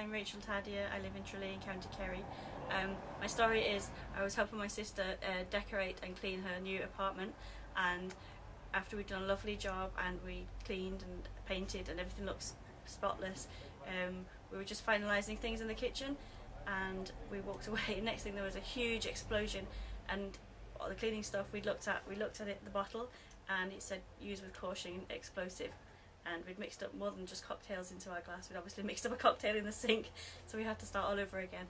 I'm Rachel Tadia. I live in Tralee County Kerry. Um, my story is I was helping my sister uh, decorate and clean her new apartment, and after we'd done a lovely job and we cleaned and painted and everything looks spotless, um, we were just finalising things in the kitchen, and we walked away. Next thing there was a huge explosion, and all the cleaning stuff we looked at, we looked at it, the bottle, and it said use with caution, explosive and we'd mixed up more than just cocktails into our glass. We'd obviously mixed up a cocktail in the sink, so we had to start all over again.